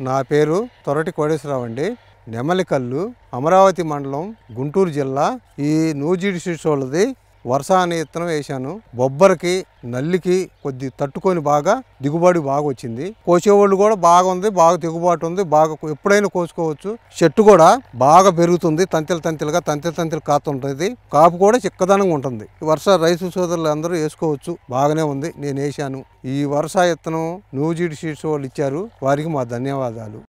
నా పేరు తొరటి కోడేశ్వరరావు అండి. నెమలికల్లు అమరావతి మండలం గుంటూరు జిల్లా ఈ నూజిడి శిశువులది వాళ్ళది వర్ష అనే విత్తనం వేశాను. బొబ్బరికి నల్లికి కొద్ది తట్టుకొని బాగా దిగుబడి బాగా వచ్చింది. కోసేవాళ్ళు కూడా బాగా ఉంది బాగా దిగుబాటు ఉంది బాగా ఎప్పుడైనా కోసుకోవచ్చు. చెట్టు కూడా బాగా పెరుగుతుంది తంతెలు తంతెలుగా తంతెలు తంతెలు కాత ఉంటుంది కాపు కూడా చిక్కదనంగా ఉంటుంది. ఈ వర్ష రైతు సోదరులు అందరూ వేసుకోవచ్చు బాగానే ఉంది. నేను వేశాను. ఈ వర్ష విత్తనం నూజీడి సీడ్స్ వాళ్ళు ఇచ్చారు. వారికి మా ధన్యవాదాలు.